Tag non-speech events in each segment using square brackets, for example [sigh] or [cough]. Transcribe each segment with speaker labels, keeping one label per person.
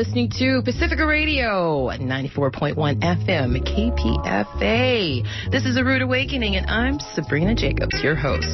Speaker 1: listening to Pacifica Radio, 94.1 FM, KPFA. This is A Rude Awakening, and I'm Sabrina Jacobs, your host.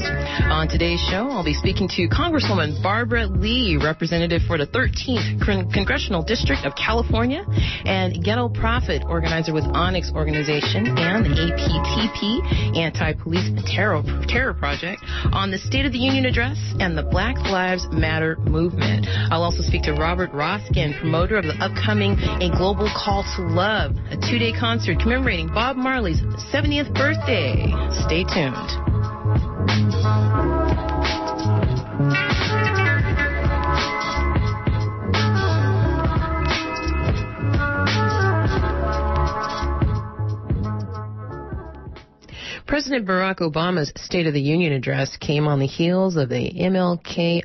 Speaker 1: On today's show, I'll be speaking to Congresswoman Barbara Lee, representative for the 13th Con- Congressional District of California, and Ghetto Prophet, organizer with Onyx Organization and the APTP, Anti-Police Terror, Terror Project, on the State of the Union Address and the Black Lives Matter movement. I'll also speak to Robert Roskin, promoter of the upcoming A Global Call to Love, a two-day concert commemorating Bob Marley's 70th birthday. Stay tuned. President Barack Obama's State of the Union address came on the heels of the MLK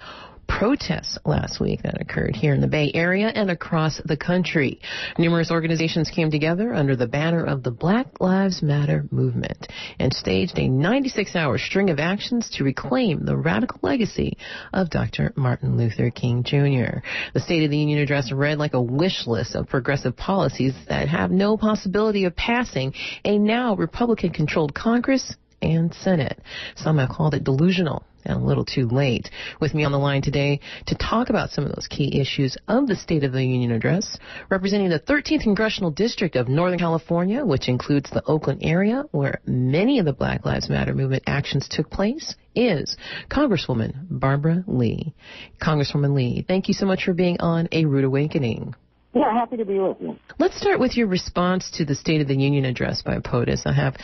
Speaker 1: protests last week that occurred here in the Bay Area and across the country. Numerous organizations came together under the banner of the Black Lives Matter movement and staged a 96 hour string of actions to reclaim the radical legacy of Dr. Martin Luther King Jr. The State of the Union address read like a wish list of progressive policies that have no possibility of passing a now Republican controlled Congress and Senate. Some have called it delusional a little too late. With me on the line today to talk about some of those key issues of the State of the Union address, representing the 13th Congressional District of Northern California, which includes the Oakland area where many of the Black Lives Matter movement actions took place, is Congresswoman Barbara Lee. Congresswoman Lee, thank you so much for being on A Rude Awakening.
Speaker 2: Yeah, happy to be with you.
Speaker 1: Let's start with your response to the State of the Union address by POTUS. I have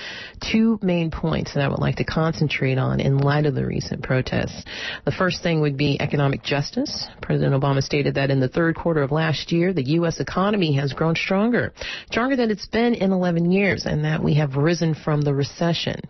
Speaker 1: two main points that I would like to concentrate on in light of the recent protests. The first thing would be economic justice. President Obama stated that in the third quarter of last year, the U.S. economy has grown stronger, stronger than it's been in 11 years, and that we have risen from the recession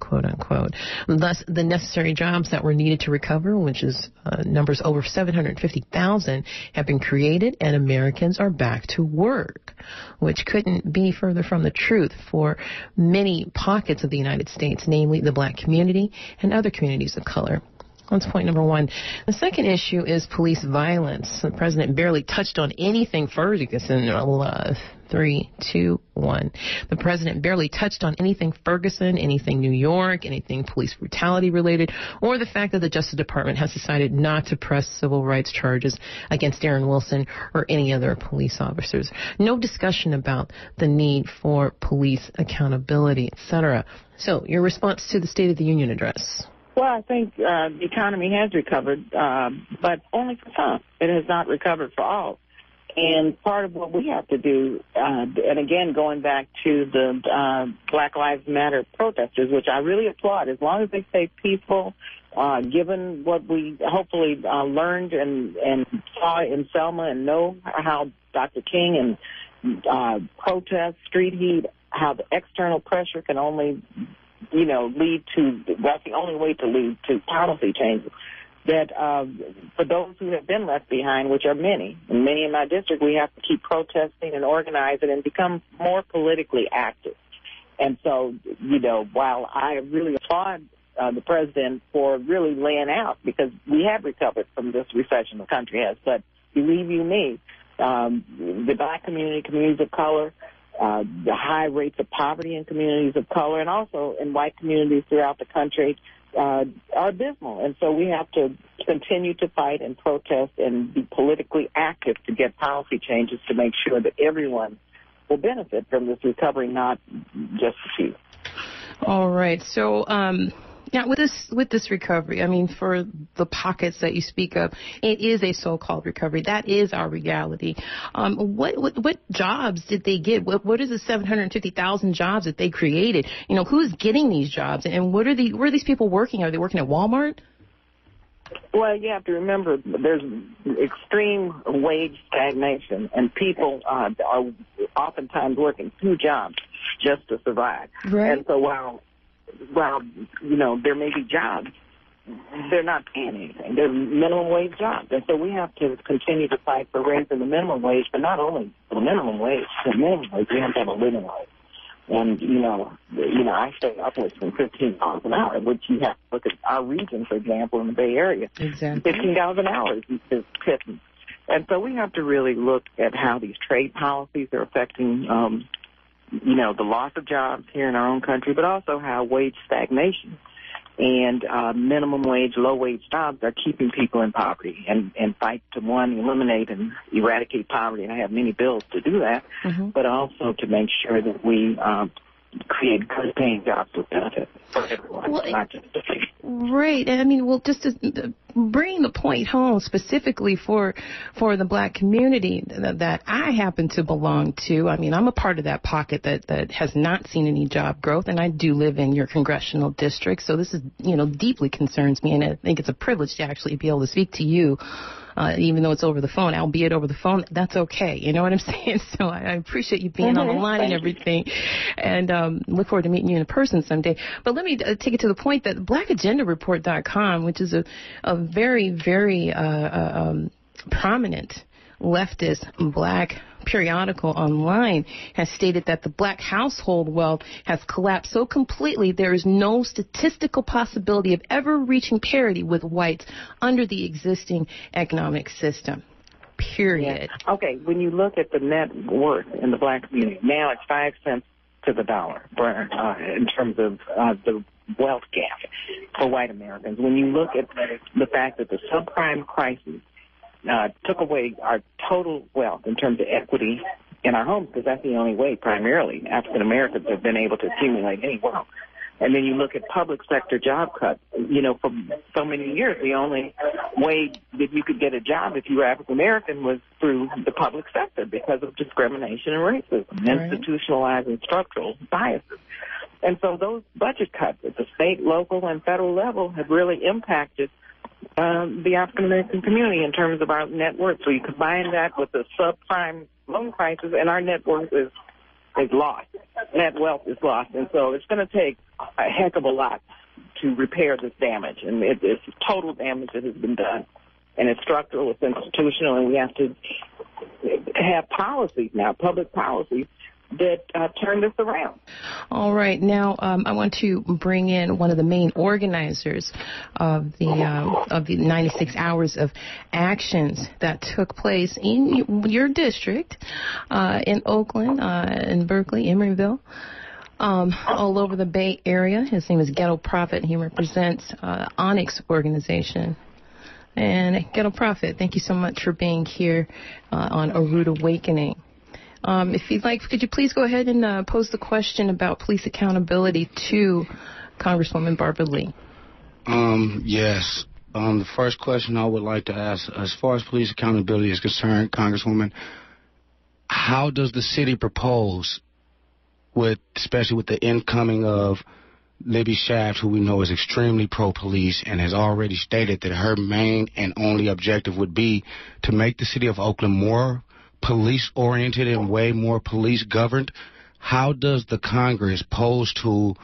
Speaker 1: quote unquote. Thus, the necessary jobs that were needed to recover, which is uh, numbers over 750,000, have been created, and Americans are back to work, which couldn't be further from the truth for many pockets of the United States, namely the black community and other communities of color. That's point number one. The second issue is police violence. The president barely touched on anything Ferguson. Uh, three, two, one. The president barely touched on anything Ferguson, anything New York, anything police brutality related, or the fact that the Justice Department has decided not to press civil rights charges against Darren Wilson or any other police officers. No discussion about the need for police accountability, etc. So, your response to the State of the Union address.
Speaker 2: Well, I think uh, the economy has recovered, uh, but only for some. It has not recovered for all. And part of what we have to do, uh, and again, going back to the uh, Black Lives Matter protesters, which I really applaud, as long as they stay peaceful, uh, given what we hopefully uh, learned and, and saw in Selma and know how Dr. King and uh, protest, street heat, how the external pressure can only you know, lead to, that's the only way to lead to policy changes. That uh, for those who have been left behind, which are many, and many in my district, we have to keep protesting and organizing and become more politically active. And so, you know, while I really applaud uh, the president for really laying out, because we have recovered from this recession the country has, but believe you me, um, the black community, communities of color, uh, the high rates of poverty in communities of color and also in white communities throughout the country uh, are abysmal. And so we have to continue to fight and protest and be politically active to get policy changes to make sure that everyone will benefit from this recovery, not just a few.
Speaker 1: All right. So, um, now, with this with this recovery, I mean, for the pockets that you speak of, it is a so-called recovery. That is our reality. Um, what, what what jobs did they get? What what is the 750,000 jobs that they created? You know, who's getting these jobs, and what are the where are these people working? Are they working at Walmart?
Speaker 2: Well, you have to remember there's extreme wage stagnation, and people uh, are oftentimes working two jobs just to survive.
Speaker 1: Right.
Speaker 2: And so while well, you know, there may be jobs. They're not paying anything. They're minimum wage jobs. And so we have to continue to fight for raising the minimum wage, but not only the minimum wage, the minimum wage, we have to have a living wage. And, you know, you know, I say upwards from fifteen dollars an hour, which you have to look at our region, for example, in the Bay Area.
Speaker 1: Exactly.
Speaker 2: Fifteen dollars an hour is, is pittance. And so we have to really look at how these trade policies are affecting, um, you know, the loss of jobs here in our own country, but also how wage stagnation and uh, minimum wage, low wage jobs are keeping people in poverty and, and fight to one, eliminate and eradicate poverty. And I have many bills to do that, mm-hmm. but also to make sure that we um, create good paying jobs with benefits for everyone, well, not just the few.
Speaker 1: Right. I mean, well, just to bring the point home specifically for for the black community that, that I happen to belong to. I mean, I'm a part of that pocket that that has not seen any job growth, and I do live in your congressional district, so this is you know deeply concerns me, and I think it's a privilege to actually be able to speak to you uh, even though it's over the phone, albeit over the phone, that's okay. You know what I'm [laughs] saying? So I, I appreciate you being mm-hmm. on the mm-hmm. line and everything, and um, look forward to meeting you in person someday. But let me uh, take it to the point that BlackAgendaReport.com, which is a, a very, very uh, uh um, prominent leftist black periodical online has stated that the black household wealth has collapsed so completely there is no statistical possibility of ever reaching parity with whites under the existing economic system. Period.
Speaker 2: Yeah. Okay, when you look at the net worth in the black community, now it's five cents to the dollar uh, in terms of uh, the wealth gap for white Americans. When you look at the fact that the subprime crisis uh, took away our total wealth in terms of equity in our homes because that's the only way primarily African Americans have been able to accumulate any wealth. And then you look at public sector job cuts. You know, for so many years, the only way that you could get a job if you were African American was through the public sector because of discrimination and racism, right. institutionalized and structural biases. And so those budget cuts at the state, local, and federal level have really impacted um, the African American community in terms of our net worth. So you combine that with the subprime loan crisis, and our net worth is is lost. Net wealth is lost, and so it's going to take a heck of a lot to repair this damage, and it, it's total damage that has been done, and it's structural, it's institutional, and we have to have policies now, public policies that uh, turned this around.
Speaker 1: All right. Now, um, I want to bring in one of the main organizers of the uh, of the 96 hours of actions that took place in your district, uh, in Oakland, uh, in Berkeley, Emeryville. Um, all over the Bay Area. His name is Ghetto Prophet. He represents uh, Onyx Organization. And Ghetto Prophet, thank you so much for being here uh, on A Rude Awakening. Um, if you'd like, could you please go ahead and uh, pose the question about police accountability to Congresswoman Barbara Lee?
Speaker 3: Um, yes. Um, the first question I would like to ask, as far as police accountability is concerned, Congresswoman, how does the city propose, with especially with the incoming of Libby Schaaf, who we know is extremely pro-police and has already stated that her main and only objective would be to make the city of Oakland more police oriented and way more police governed. How does the Congress pose to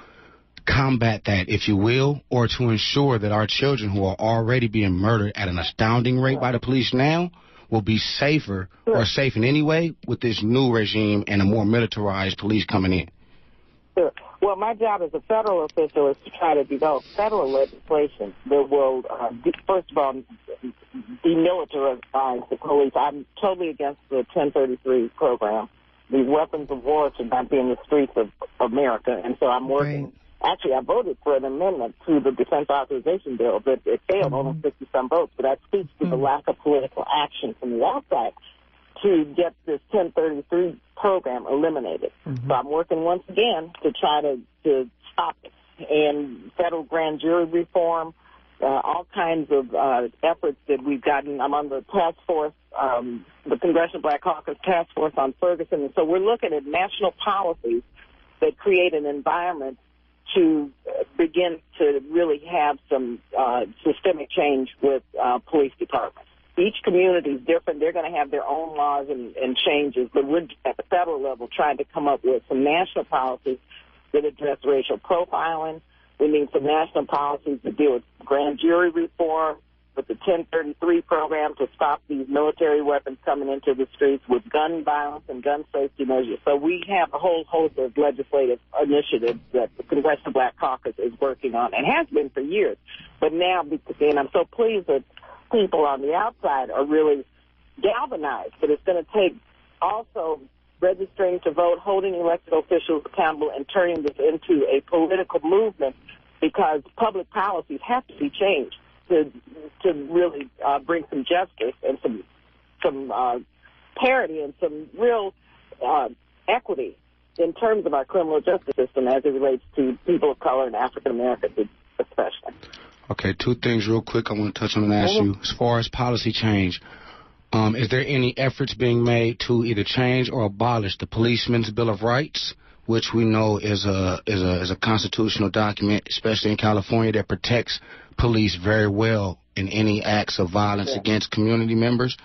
Speaker 3: combat that, if you will, or to ensure that our children who are already being murdered at an astounding rate by the police now will be safer or safe in any way with this new regime and a more militarized police coming in?
Speaker 2: Well, my job as a federal official is to try to develop federal legislation that will, uh, first of all, demilitarize the police. I'm totally against the 1033 program. These weapons of war should not be in the streets of America, and so I'm working. Right. Actually, I voted for an amendment to the defense authorization bill, but it failed, mm-hmm. only 60 some votes. But that speaks to mm-hmm. the lack of political action from the outside to get this 1033 program eliminated. Mm-hmm. So I'm working once again to try to, to stop it. And federal grand jury reform, uh, all kinds of uh, efforts that we've gotten. I'm on the task force, um, the Congressional Black Caucus Task Force on Ferguson. And so we're looking at national policies that create an environment to begin to really have some uh, systemic change with uh, police departments each community is different. They're going to have their own laws and, and changes, but we're at the federal level trying to come up with some national policies that address racial profiling. We need some national policies to deal with grand jury reform, with the 1033 program to stop these military weapons coming into the streets, with gun violence and gun safety measures. So we have a whole host of legislative initiatives that the Congressional Black Caucus is working on and has been for years. But now, and I'm so pleased that people on the outside are really galvanized, but it's going to take also registering to vote, holding elected officials accountable, and turning this into a political movement because public policies have to be changed to to really uh, bring some justice and some some uh, parity and some real uh, equity in terms of our criminal justice system as it relates to people of color and African Americans especially.
Speaker 3: Okay, two things real quick I want to touch on and ask you. As far as policy change, um, is there any efforts being made to either change or abolish the Policeman's Bill of Rights, which we know is a is a is a constitutional document, especially in California, that protects police very well in any acts of violence yeah. against community members?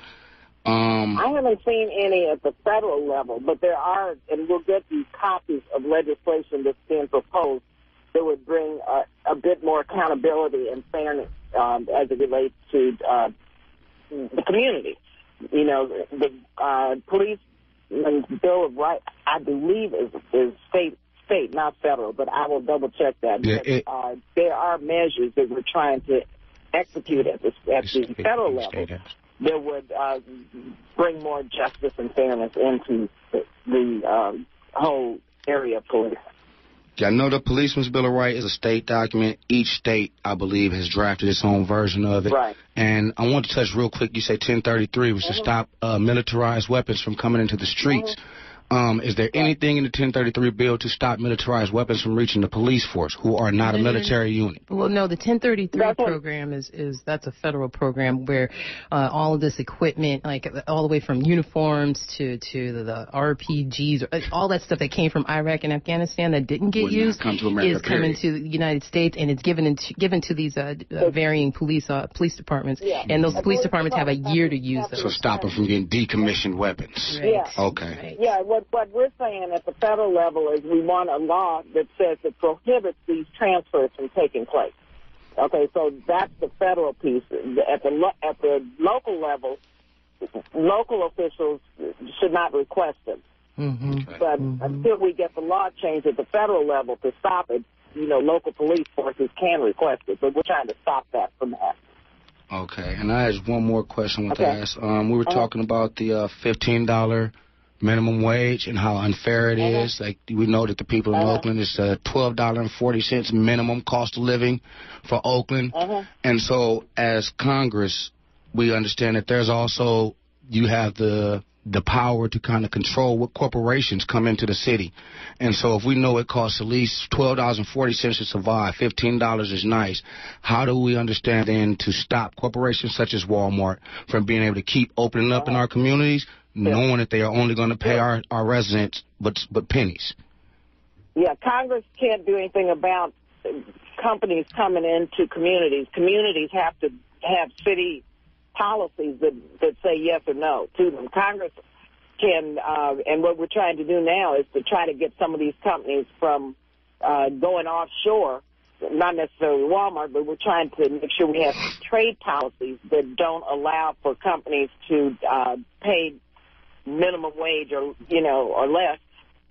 Speaker 2: Um, I haven't seen any at the federal level, but there are, and we'll get these copies of legislation that's being proposed that would bring a, a bit more accountability and fairness um, as it relates to uh, the community. You know, the uh, police bill of rights, I believe, is, is state state, not federal, but I will double check that.
Speaker 3: Yeah, it,
Speaker 2: uh, there are measures that we're trying to execute at the, at the federal level that would uh, bring more justice and fairness into the, the um, whole area of police.
Speaker 3: I know the Policeman's Bill of Rights is a state document. Each state, I believe, has drafted its own version of it.
Speaker 2: Right.
Speaker 3: And I want to touch real quick. You say 1033 was mm -hmm. to mm-hmm. stop uh, militarized weapons from coming into the streets. Mm -hmm. Um, is there anything in the 1033 bill to stop militarized weapons from reaching the police force, who are not a military unit?
Speaker 1: Well, no, the 1033 program is, is that's a federal program where uh, all of this equipment, like all the way from uniforms to to the, the RPGs, uh, all that stuff that came from Iraq and Afghanistan that didn't get
Speaker 3: Would
Speaker 1: used,
Speaker 3: come America,
Speaker 1: is coming to the United States, and it's given into, given to these uh, uh, varying police uh, police departments,
Speaker 2: yeah.
Speaker 1: and those police departments have a year to use them.
Speaker 3: So stop them from getting decommissioned weapons.
Speaker 1: Right.
Speaker 2: Yeah.
Speaker 3: Okay.
Speaker 1: Right.
Speaker 2: Yeah what, what we're saying at the federal level is we want a law that says it prohibits these transfers from taking place. Okay, so that's the federal piece. At the lo at the local level, local officials should not request them.
Speaker 1: Mm -hmm.
Speaker 2: But
Speaker 1: mm -hmm.
Speaker 2: until we get the law changed at the federal level to stop it, you know, local police forces can request it. But we're trying to stop that from happening.
Speaker 3: Okay, and I have one more question I want
Speaker 2: okay.
Speaker 3: to ask. Um, we were uh -huh. talking about the uh, $15 minimum wage and how unfair it uh -huh. is. Like we know that the people in uh -huh. Oakland is uh, twelve dollar and forty cents minimum cost of living for Oakland,
Speaker 2: uh -huh.
Speaker 3: and so as Congress, we understand that there's also you have the the power to kind of control what corporations come into the city. And so if we know it costs at least $12.40 to survive, $15 is nice, how do we understand then to stop corporations such as Walmart from being able to keep opening up in our communities knowing that they are only going to pay our, our residents but but pennies.
Speaker 2: Yeah, Congress can't do anything about companies coming into communities. Communities have to have city policies that, that say yes or no to them. Congress can, uh, and what we're trying to do now is to try to get some of these companies from uh, going offshore, not necessarily Walmart, but we're trying to make sure we have trade policies that don't allow for companies to uh, pay minimum wage or, you know, or less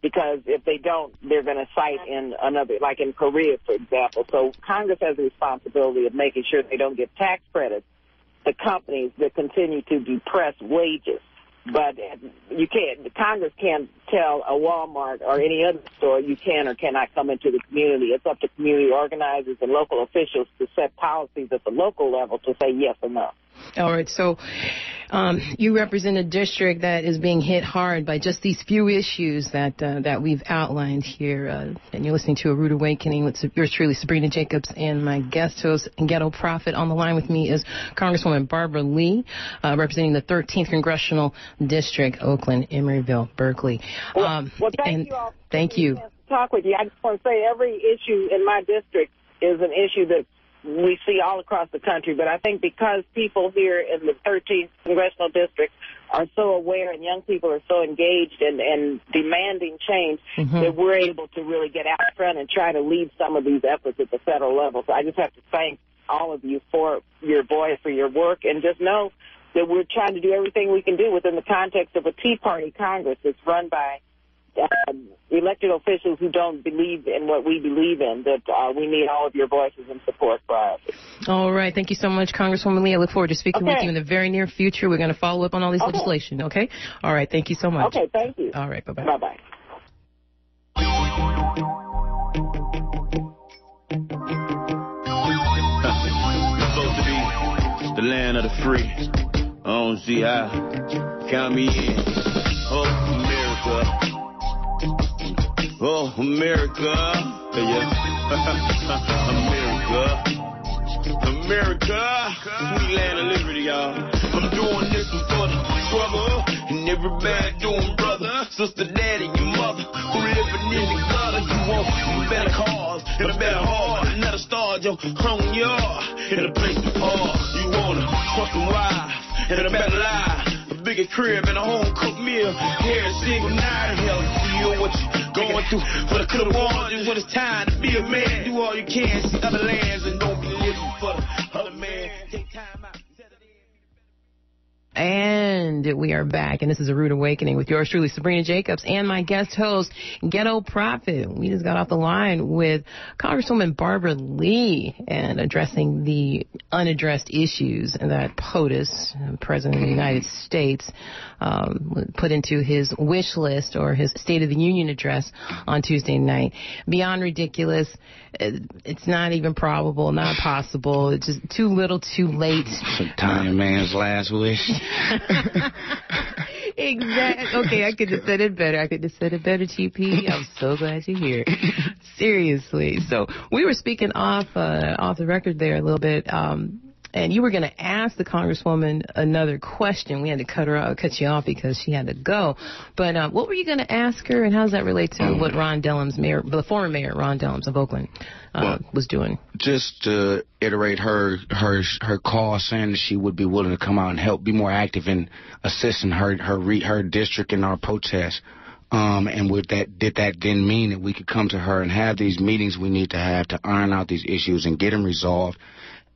Speaker 2: because if they don't, they're going to cite in another, like in Korea, for example. So Congress has a responsibility of making sure they don't get tax credits to companies that continue to depress wages. But you can't, Congress can't tell a Walmart or any other store you can or cannot come into the community. It's up to community organizers and local officials to set policies at the local level to say yes or no.
Speaker 1: All right. So um, you represent a district that is being hit hard by just these few issues that uh, that we've outlined here. Uh, and you're listening to A Rude Awakening with yours truly, Sabrina Jacobs, and my guest host, Ghetto Prophet. On the line with me is Congresswoman Barbara Lee, uh, representing the 13th Congressional District, Oakland, Emeryville, Berkeley.
Speaker 2: Um, well, thank you all.
Speaker 1: Thank you.
Speaker 2: Talk with you. I just want to say every issue in my district is an issue that we see all across the country. But I think because people here in the 13th congressional district are so aware and young people are so engaged and, and demanding change
Speaker 1: mm -hmm.
Speaker 2: that we're able to really get out front and try to lead some of these efforts at the federal level. So I just have to thank all of you for your voice, for your work, and just know that we're trying to do everything we can do within the context of a Tea Party Congress that's run by uh, elected officials who don't believe in what we believe in, that uh, we need all of your voices and support for us.
Speaker 1: All right. Thank you so much, Congresswoman Lee. I look forward to speaking
Speaker 2: okay.
Speaker 1: with you in the very near future. We're going to follow up on all these
Speaker 2: okay.
Speaker 1: legislation, okay? All right. Thank you so much.
Speaker 2: Okay. Thank you.
Speaker 1: All right. Bye-bye.
Speaker 2: Bye-bye.
Speaker 4: supposed to be the land of the free. I don't see how. Count me in. Oh, America. Yeah. [laughs] America. America. Sweet land of liberty, y'all. I'm doing this for the struggle. And every man doing brother, sister, daddy, your mother. Who living in the gutter. You want better cars and a better heart. Not a star, your home yard. And a place to park. You want a fucking wife and a better life. Bigger crib and a home cooked meal. Every single night. Hell, feel what you going through. But I could have warned you when it's time to be a man. Do all you can, see other lands, and don't
Speaker 1: And we are back, and this is a rude awakening with yours truly, Sabrina Jacobs, and my guest host, Ghetto Prophet. We just got off the line with Congresswoman Barbara Lee and addressing the unaddressed issues that POTUS, President of the United States, um, put into his wish list or his State of the Union address on Tuesday night. Beyond ridiculous. It's not even probable, not possible. It's just too little, too late.
Speaker 3: Some tiny man's last wish.
Speaker 1: Exactly. Okay, I could have said it better. I could have said it better, TP. I'm so glad you're here. Seriously. So we were speaking off uh, off the record there a little bit. Um, and you were going to ask the congresswoman another question. We had to cut her off, cut you off because she had to go. But uh, what were you going to ask her, and how does that relate to what Ron Dellums, mayor, the former mayor Ron Dellums of Oakland, uh, well, was doing?
Speaker 3: Just to iterate her her her call, saying that she would be willing to come out and help, be more active in assisting her her re, her district in our protests. Um, and with that, did that then mean that we could come to her and have these meetings we need to have to iron out these issues and get them resolved?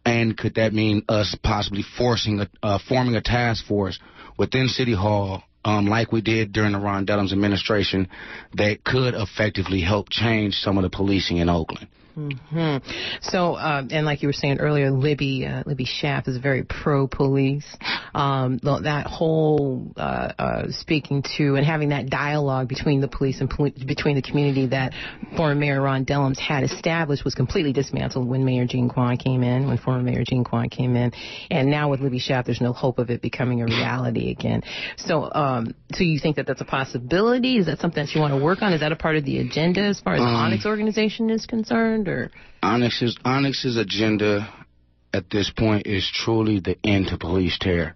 Speaker 3: And could that mean us possibly forcing a, uh, forming a task force within City Hall, um, like we did during the Ron Dellums administration, that could effectively help change some of the policing in Oakland?
Speaker 1: Mm-hmm. So, uh, and like you were saying earlier, Libby uh, Libby Schaaf is very pro-police. Um, that whole uh, uh, speaking to and having that dialogue between the police and poli- between the community that former Mayor Ron Dellums had established was completely dismantled when Mayor Jean Quan came in, when former Mayor Jean Quan came in, and now with Libby Schaaf, there's no hope of it becoming a reality again. So, um, so you think that that's a possibility? Is that something that you want to work on? Is that a part of the agenda as far as the
Speaker 3: Um,
Speaker 1: Onyx organization is concerned, or?
Speaker 3: Onyx's Onyx's agenda at this point is truly the end to police terror.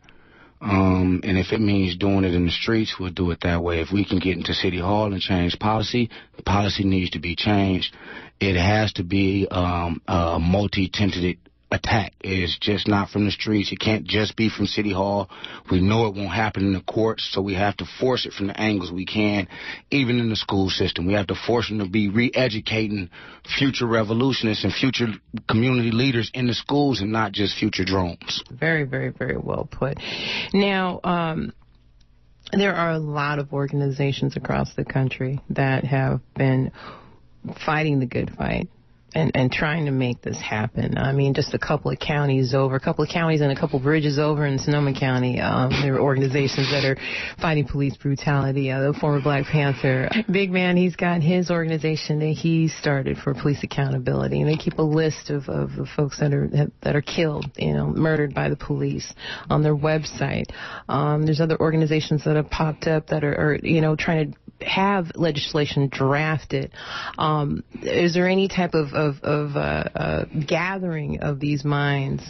Speaker 3: Um, and if it means doing it in the streets, we'll do it that way. If we can get into City Hall and change policy, the policy needs to be changed. It has to be um, a multi-tenanted attack. It's just not from the streets. It can't just be from City Hall. We know it won't happen in the courts, so we have to force it from the angles we can, even in the school system. We have to force them to be re-educating future revolutionists and future community leaders in the schools and not just future drones.
Speaker 1: Very, very, very well put. Now, um, there are a lot of organizations across the country that have been fighting the good fight and, and trying to make this happen. I mean, just a couple of counties over, a couple of counties and a couple of bridges over in Sonoma County, um, there are organizations that are fighting police brutality. Uh, the former Black Panther, Big Man, he's got his organization that he started for police accountability, and they keep a list of, of the folks that are that are killed, you know, murdered by the police on their website. Um, there's other organizations that have popped up that are, are you know, trying to have legislation drafted. Um, is there any type of, of, of uh, uh, gathering of these minds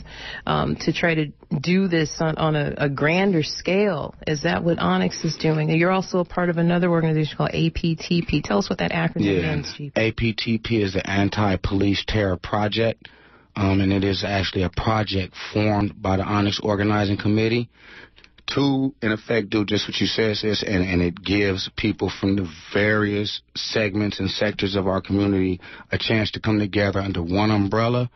Speaker 1: um, to try to do this on, on a, a, grander scale? Is that what Onyx is doing? You're also a part of another organization called APTP. Tell us what that acronym
Speaker 3: yeah.
Speaker 1: means, Chief.
Speaker 3: APTP is the Anti-Police Terror Project. Um, and it is actually a project formed by the Onyx Organizing Committee to, in effect, do just what you said, sis, and, and it gives people from the various segments and sectors of our community a chance to come together under one umbrella,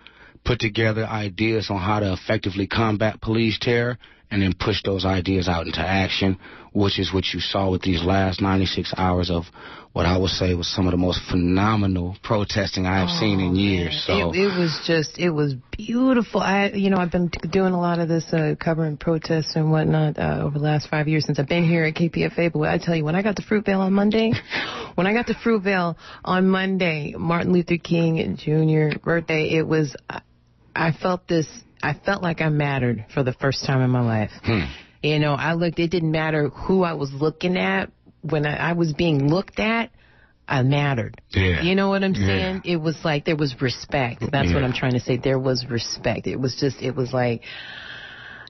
Speaker 3: put together ideas on how to effectively combat police terror, and then push those ideas out into action, which is what you saw with these last 96 hours of what I would say was some of the most phenomenal protesting I have oh, seen in years.
Speaker 1: So
Speaker 3: it,
Speaker 1: it, was just, it was beautiful. I, you know, I've been doing a lot of this uh, covering protests and whatnot uh, over the last five years since I've been here at KPFA. But I tell you, when I got to Fruitvale on Monday, [laughs] when I got to Fruitvale on Monday, Martin Luther King Jr. birthday, it was, I felt this I felt like I mattered for the first time in my life. Hmm. You know, I looked, it didn't matter who I was looking at. When I, I was being looked at, I mattered.
Speaker 3: Yeah.
Speaker 1: You know what I'm saying? Yeah. It was like there was respect. That's yeah. what I'm trying to say. There was respect. It was just, it was like,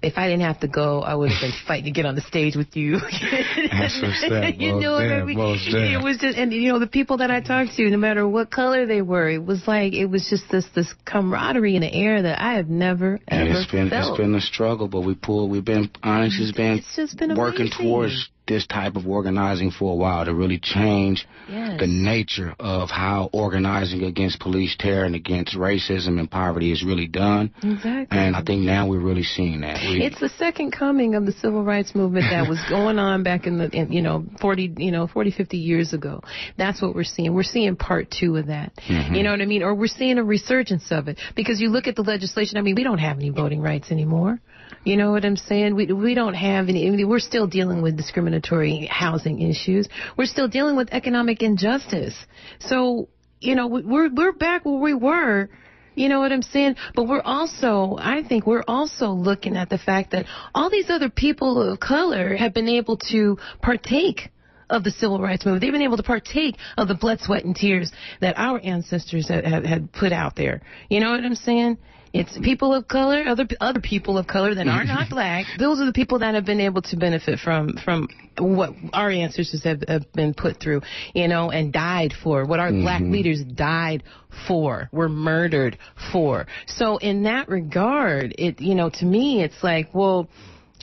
Speaker 1: if I didn't have to go, I would have been fighting to get on the stage with you. [laughs]
Speaker 3: That's what's [laughs] that. you know mean? [laughs]
Speaker 1: It was just, and you know, the people that I talked to, no matter what color they were, it was like it was just this this camaraderie in the air that I have never
Speaker 3: and
Speaker 1: ever
Speaker 3: it's been,
Speaker 1: felt.
Speaker 3: It's been a struggle, but we pulled. We've been honest. It's been,
Speaker 1: it's just been
Speaker 3: working
Speaker 1: amazing.
Speaker 3: towards this type of organizing for a while to really change
Speaker 1: yes.
Speaker 3: the nature of how organizing against police terror and against racism and poverty is really done.
Speaker 1: Exactly.
Speaker 3: And I think now we're really seeing that. We,
Speaker 1: it's the second coming of the civil rights movement that was [laughs] going on back in the, in, you know, 40, you know, 40, 50 years ago. That's what we're seeing. We're seeing part two of that.
Speaker 3: Mm-hmm.
Speaker 1: You know what I mean? Or we're seeing a resurgence of it because you look at the legislation. I mean, we don't have any voting rights anymore. You know what I'm saying? We we don't have any. We're still dealing with discriminatory housing issues. We're still dealing with economic injustice. So you know we're we're back where we were. You know what I'm saying? But we're also, I think we're also looking at the fact that all these other people of color have been able to partake of the civil rights movement. They've been able to partake of the blood, sweat, and tears that our ancestors had, had, had put out there. You know what I'm saying? It's people of color, other other people of color that are not [laughs] black. Those are the people that have been able to benefit from from what our ancestors have, have been put through, you know, and died for. What our mm-hmm. black leaders died for, were murdered for. So in that regard, it you know, to me, it's like, well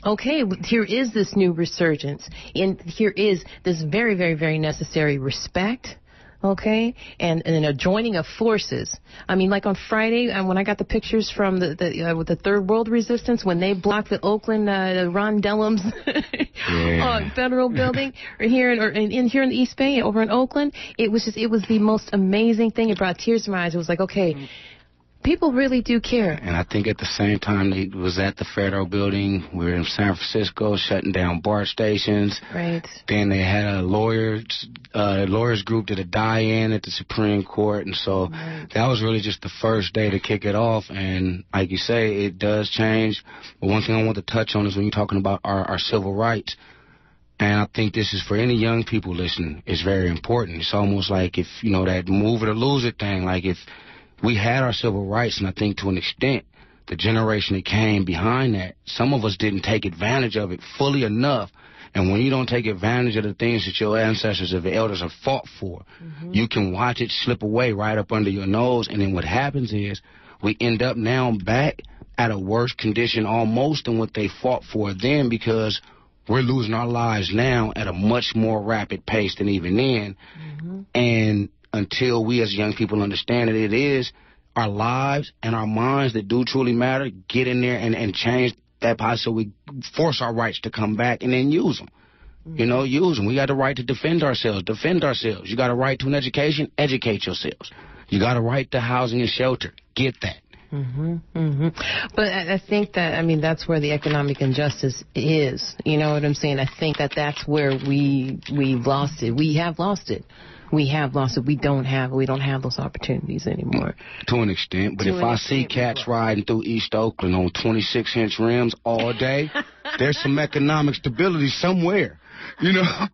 Speaker 1: okay, here is this new resurgence, and here is this very, very, very necessary respect okay, and, and a joining of forces. I mean, like on Friday, uh, when I got the pictures from the the, uh, with the Third World Resistance when they blocked the Oakland uh, Ron Dellums [laughs]
Speaker 3: yeah.
Speaker 1: uh, federal building, or here in, or in, in here in the East Bay, over in Oakland, it was just it was the most amazing thing. It brought tears to my eyes. It was like, okay people really do care.
Speaker 3: And I think at the same time they was at the federal building. We are in San Francisco shutting down BART stations.
Speaker 1: Right.
Speaker 3: Then they had a lawyers uh, lawyers group did a die-in at the Supreme Court, and so right. that was really just the first day to kick it off. And like you say, it does change. But one thing I want to touch on is when you're talking about our, our civil rights. And I think this is for any young people listening, it's very important. It's almost like if, you know, that move it or lose it thing, like if we had our civil rights, and I think to an extent, the generation that came behind that, some of us didn't take advantage of it fully enough. And when you don't take advantage of the things that your ancestors or the elders have fought for, mm-hmm. you can watch it slip away right up under your nose. And then what happens is we end up now back at a worse condition almost than what they fought for then because we're losing our lives now at a much more rapid pace than even then. Mm-hmm. And until we as young people understand that it is our lives and our minds that do truly matter, get in there and, and change that part so we force our rights to come back and then use them. You know, use them. We got the right to defend ourselves, defend ourselves. You got a right to an education, educate yourselves. You got a right to housing and shelter, get that.
Speaker 1: Mm-hmm, mm-hmm. But I think that I mean that's where the economic injustice is. You know what I'm saying? I think that that's where we we've lost it. We have lost it we have lost it. We don't have we don't have those opportunities anymore.
Speaker 3: To an extent, but
Speaker 1: to
Speaker 3: if I see cats riding through East Oakland on 26 inch rims all day, [laughs] there's some economic stability somewhere. You know.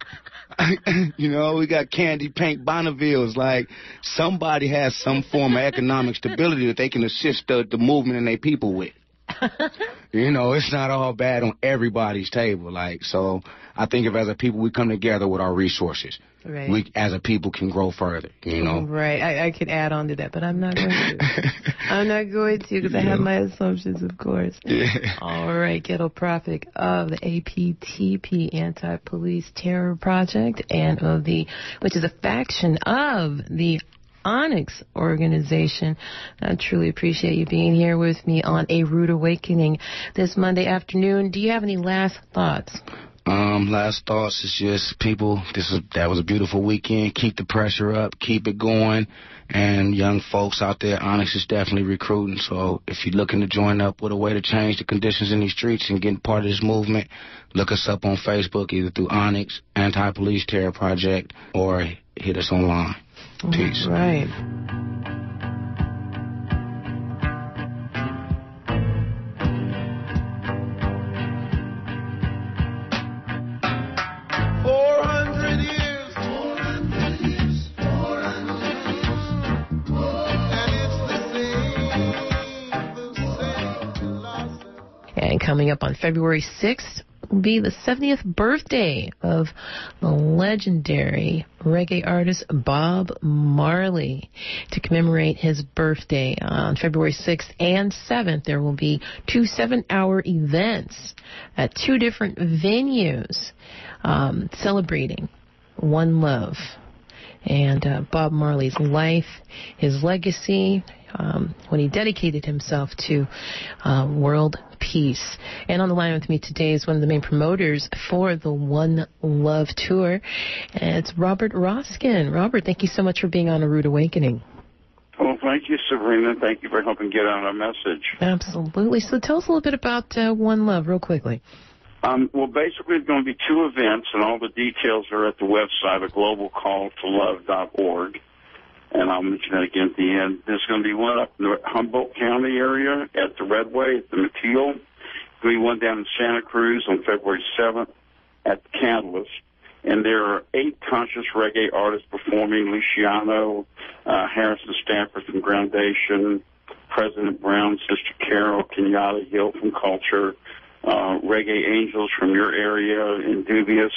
Speaker 3: [laughs] you know, we got candy paint Bonnevilles. Like somebody has some form of economic stability that they can assist the, the movement and their people with. [laughs] you know, it's not all bad on everybody's table. Like, so I think if as a people we come together with our resources,
Speaker 1: right.
Speaker 3: we as a people can grow further. You know,
Speaker 1: right? I, I could add on to that, but I'm not going to. [laughs] I'm not going to because I have my assumptions, of course.
Speaker 3: Yeah.
Speaker 1: All right, Ghetto Prophet of the APTP Anti-Police Terror Project and of the, which is a faction of the Onyx organization. I truly appreciate you being here with me on A Rude Awakening this Monday afternoon. Do you have any last thoughts?
Speaker 3: Um, last thoughts is just people. This is that was a beautiful weekend. Keep the pressure up. Keep it going. And young folks out there, Onyx is definitely recruiting. So if you're looking to join up with a way to change the conditions in these streets and get part of this movement, look us up on Facebook either through Onyx Anti-Police Terror Project or hit us online. Peace.
Speaker 1: Right. And coming up on February 6th will be the 70th birthday of the legendary reggae artist Bob Marley. To commemorate his birthday on February 6th and 7th, there will be two seven hour events at two different venues um, celebrating One Love and uh, Bob Marley's life, his legacy, um, when he dedicated himself to uh, world peace. And on the line with me today is one of the main promoters for the One Love Tour. And it's Robert Roskin. Robert, thank you so much for being on A Rude Awakening.
Speaker 5: Well, thank you, Sabrina. Thank you for helping get out our message.
Speaker 1: Absolutely. So tell us a little bit about uh, One Love, real quickly.
Speaker 5: Um, well, basically, it's going to be two events, and all the details are at the website at globalcalltolove.org. And I'll mention that again at the end. There's going to be one up in the Humboldt County area at the Redway, at the to be one down in Santa Cruz on February 7th at the Catalyst. And there are eight conscious reggae artists performing, Luciano, uh, Harrison Stafford from Groundation, President Brown, Sister Carol, Kenyatta Hill from Culture, uh, Reggae Angels from your area, Indubious,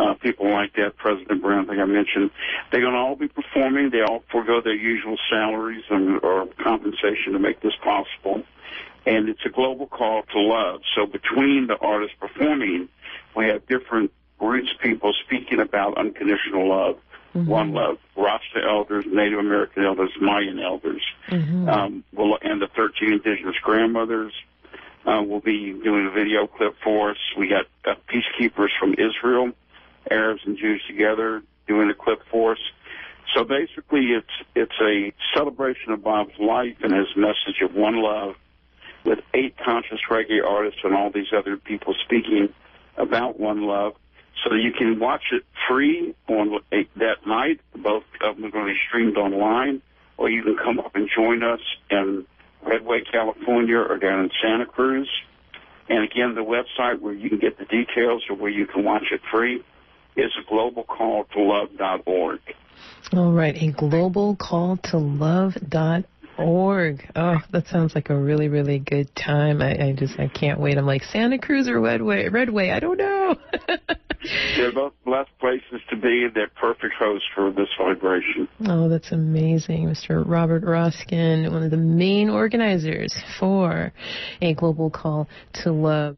Speaker 5: uh, people like that, President Brown, I think I mentioned. They're going to all be performing. They all forego their usual salaries and, or compensation to make this possible. And it's a global call to love. So between the artists performing, we have different groups of people speaking about unconditional love. Mm-hmm. One Love, Rasta elders, Native American elders, Mayan elders, mm-hmm. um, and the 13 indigenous grandmothers, uh, will be doing a video clip for us. We got uh, peacekeepers from Israel, Arabs and Jews together doing a clip for us. So basically, it's it's a celebration of Bob's life and his message of one love, with eight conscious reggae artists and all these other people speaking about one love. So you can watch it free on that night. Both of them are going to be streamed online, or you can come up and join us in Redway, California, or down in Santa Cruz. And again, the website where you can get the details or where you can watch it free is globalcalltolove.org.
Speaker 1: All right, a globalcalltolove.org. Oh, that sounds like a really, really good time. I, I just, I can't wait. I'm like Santa Cruz or Redway. Redway, I don't know. [laughs]
Speaker 5: They're both blessed places to be. And they're perfect hosts for this vibration.
Speaker 1: Oh, that's amazing. Mr. Robert Roskin, one of the main organizers for A Global Call to Love.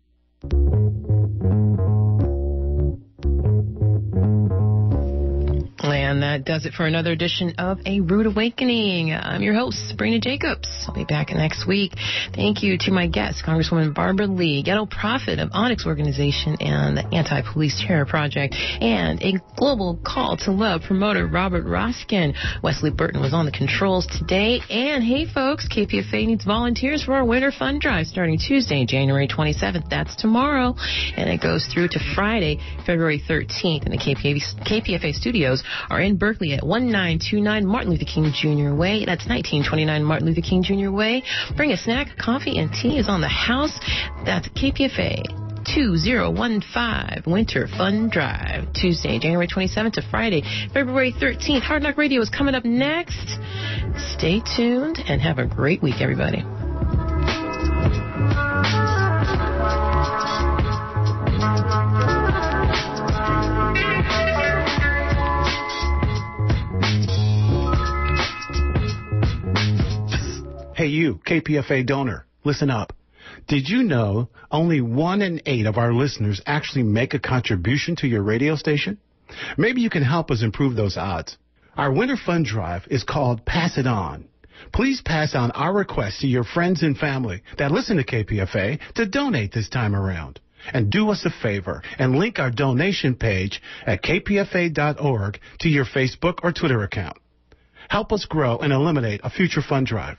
Speaker 1: And that does it for another edition of A Rude Awakening. I'm your host, Sabrina Jacobs. I'll be back next week. Thank you to my guests, Congresswoman Barbara Lee, Ghetto Prophet of Onyx Organization and the Anti-Police Terror Project, and a global call to love promoter, Robert Roskin. Wesley Burton was on the controls today. And hey, folks, KPFA needs volunteers for our Winter Fund Drive starting Tuesday, January 27th. That's tomorrow. And it goes through to Friday, February 13th in the KPFA, KPFA studios are in Berkeley at 1929 Martin Luther King Jr. Way. That's 1929 Martin Luther King Jr. Way. Bring a snack, coffee, and tea is on the house. That's KPFA. 2015 Winter Fun Drive. Tuesday, January 27th to Friday, February 13th. Hard Knock Radio is coming up next. Stay tuned and have a great week, everybody.
Speaker 6: Hey, you, KPFA donor, listen up. Did you know only one in eight of our listeners actually make a contribution to your radio station? Maybe you can help us improve those odds. Our winter fund drive is called Pass It On. Please pass on our request to your friends and family that listen to KPFA to donate this time around. And do us a favor and link our donation page at kpfa.org to your Facebook or Twitter account. Help us grow and eliminate a future fund drive.